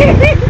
Hehehehe